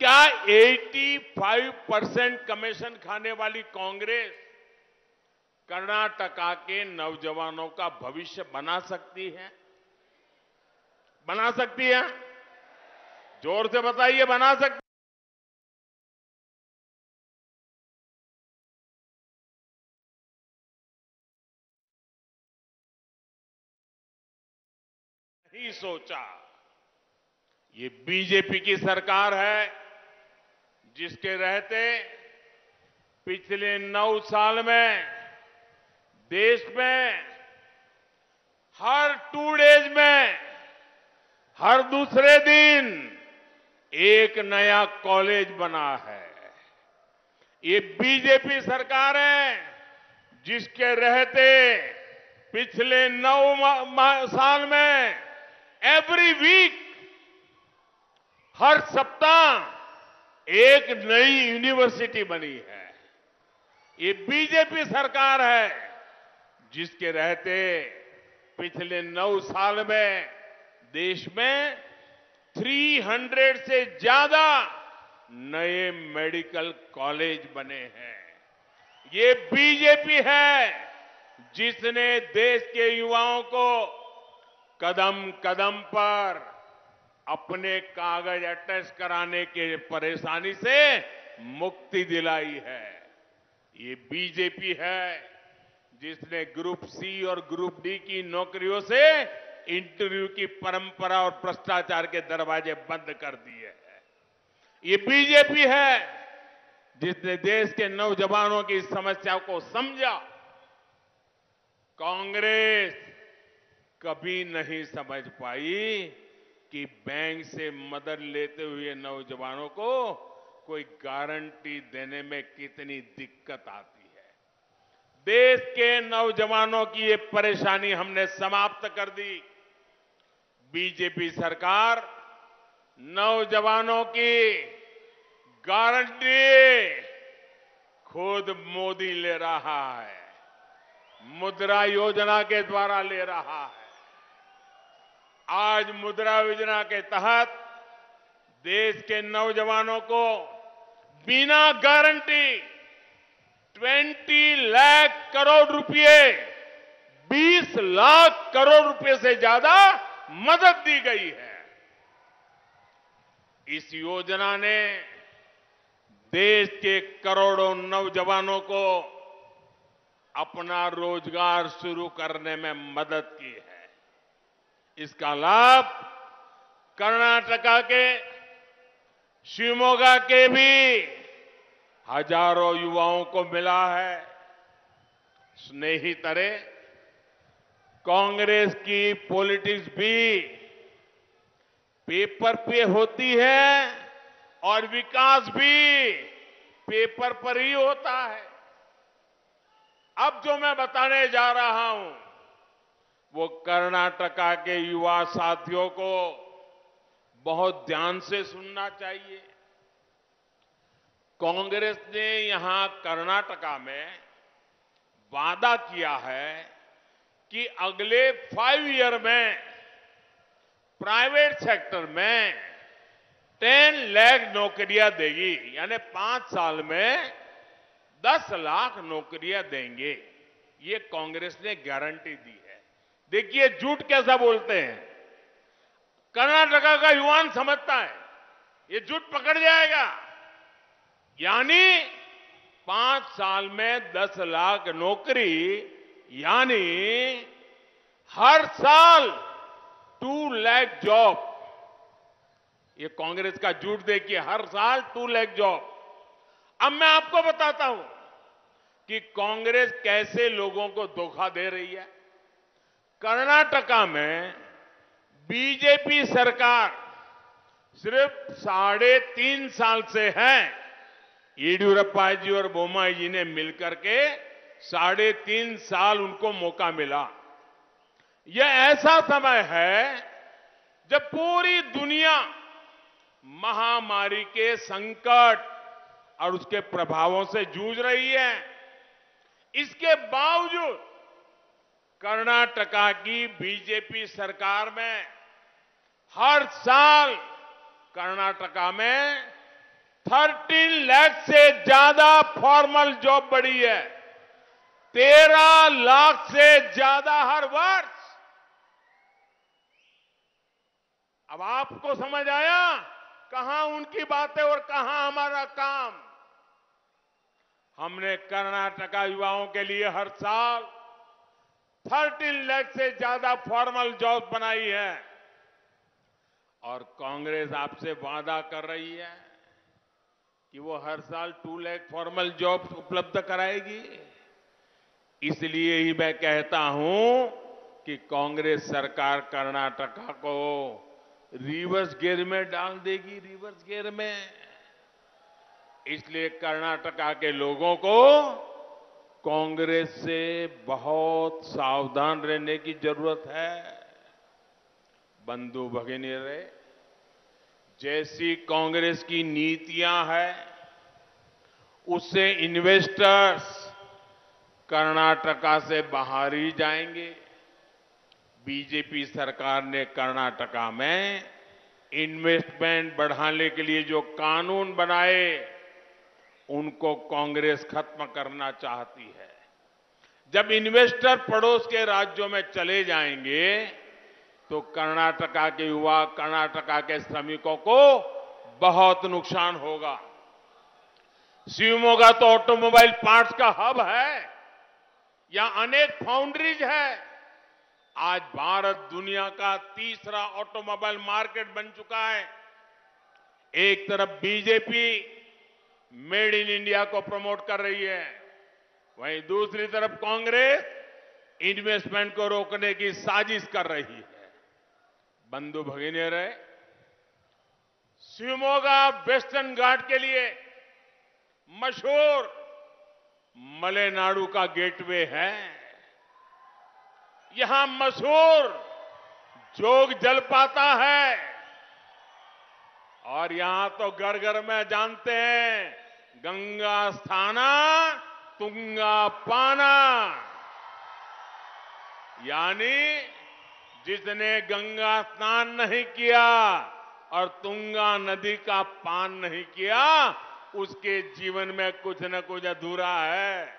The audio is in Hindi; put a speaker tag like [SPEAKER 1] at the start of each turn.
[SPEAKER 1] क्या 85 परसेंट कमीशन खाने वाली कांग्रेस कर्नाटका के नौजवानों का भविष्य बना सकती है? बना सकती है? ज़ोर से बताइए, बना सकती नहीं सोचा। ये बीजेपी की सरकार है। जिसके रहते पिछले नौ साल में देश में, हर टू डेज़ में, हर दूसरे दिन एक नया कॉलेज बना है। ये बीजेपी सरकार है, जिसके रहते पिछले नौ साल में एवरी वीक हर सप्ताह एक नई यूनिवर्सिटी बनी है। ये बीजेपी सरकार है, जिसके रहते पिछले नौ साल में देश में 300 से ज़्यादा नए मेडिकल कॉलेज बने हैं। ये बीजेपी है, जिसने देश के युवाओं को कदम कदम पर अपने कागज़ अटैच कराने के परेशानी से मुक्ति दिलाई है। ये बीजेपी है, जिसने ग्रुप सी और ग्रुप डी की नौकरियों से इंटरव्यू की परंपरा और भ्रष्टाचार के दरवाजे बंद कर दिए हैं। ये बीजेपी है, जिसने देश के नौजवानों की समस्या को समझा। कांग्रेस कभी नहीं समझ पाई। कि बैंक से मदद लेते हुए नौजवानों को कोई गारंटी देने में कितनी दिक्कत आती है। देश के नौजवानों की ये परेशानी हमने समाप्त कर दी। बीजेपी सरकार नौजवानों की गारंटी खुद मोदी ले रहा है, मुद्रा योजना के द्वारा ले रहा है। आज मुद्रा योजना के तहत देश के नौजवानों को बिना गारंटी 20 लाख करोड़ रुपए 20 लाख करोड़ रुपए से ज़्यादा मदद दी गई है। इस योजना ने देश के करोड़ों नौजवानों को अपना रोज़गार शुरू करने में मदद की है। इसका लाभ कर्नाटका के, शिवमोगा के भी हज़ारों युवाओं को मिला है। स्नेही तरह कांग्रेस की पॉलिटिक्स भी पेपर पे होती है और विकास भी पेपर पर ही होता है। अब जो मैं बताने जा रहा हूँ वो कर्नाटका के युवा साथियों को बहुत ध्यान से सुनना चाहिए। कांग्रेस ने यहाँ कर्नाटका में वादा किया है कि अगले फाइव ईयर में प्राइवेट सेक्टर में टेन लाख नौकरियाँ देगी, यानी पाँच साल में दस लाख नौकरियाँ देंगे। ये कांग्रेस ने गारंटी दी है। देखिए झूठ कैसा बोलते हैं। कर्नाटका का युवान समझता है, ये झूठ पकड़ जाएगा। यानी पाँच साल में दस लाख नौकरी, यानी हर साल टू लाख जॉब। ये कांग्रेस का झूठ देखिए, हर साल टू लाख जॉब। अब मैं आपको बताता हूँ कि कांग्रेस कैसे लोगों को धोखा दे रही है। कर्नाटका में बीजेपी सरकार सिर्फ़ साढ़े तीन साल से है। येडियुरप्पा जी और बोमाई जी ने मिलकर के साढ़े तीन साल उनको मौका मिला। यह ऐसा समय है जब पूरी दुनिया महामारी के संकट और उसके प्रभावों से जूझ रही है। इसके बावजूद कर्नाटका की बीजेपी सरकार में हर साल कर्नाटका में 13 लाख से ज़्यादा फॉर्मल जॉब बढ़ी है। तेरह लाख से ज़्यादा हर वर्ष। अब आपको समझ आया कहाँ उनकी बातें और कहाँ हमारा काम? हमने कर्नाटका युवाओं के लिए हर साल 13 लैख से ज़्यादा फॉर्मल जॉब बनाई है। और कांग्रेस आपसे वादा कर रही है कि वो हर साल टू लैख फॉर्मल जॉब उपलब्ध कराएगी। इसलिए ही मैं कहता हूँ कि कांग्रेस सरकार कर्नाटका को रिवर्स गियर में डाल देगी रिवर्स गियर में। इसलिए कर्नाटका के लोगों को कांग्रेस से बहुत सावधान रहने की ज़रूरत है। बंधु भगिनी रे जैसी कांग्रेस की नीतियाँ हैं, उससे इन्वेस्टर्स कर्नाटका से बाहर ही जाएँगे। बीजेपी सरकार ने कर्नाटका में इन्वेस्टमेंट बढ़ाने के लिए जो कानून बनाए उनको कांग्रेस खत्म करना चाहती है। जब इन्वेस्टर पड़ोस के राज्यों में चले जाएँगे तो कर्नाटका के युवा, कर्नाटका के श्रमिकों को बहुत नुकसान होगा। शिवमोगा तो ऑटोमोबाइल पार्ट्स का हब है यहाँ अनेक फाउंड्रीज है। आज भारत दुनिया का तीसरा ऑटोमोबाइल मार्केट बन चुका है। एक तरफ़ बीजेपी मेड इन इंडिया को प्रमोट कर रही है। वहीं दूसरी तरफ़ कांग्रेस इन्वेस्टमेंट को रोकने की साजिश कर रही है। बंधु भगिनी रहे शिवमोगा वेस्टर्न घाट के लिए मशहूर मलेनाडु का गेटवे है। यहाँ मशहूर जोग जलपाता है। और यहाँ तो घर घर में जानते हैं, गंगा स्थाना, तुंगा पाना। यानी जिसने गंगा स्नान नहीं किया और तुंगा नदी का पान नहीं किया, उसके जीवन में कुछ न कुछ अधूरा है।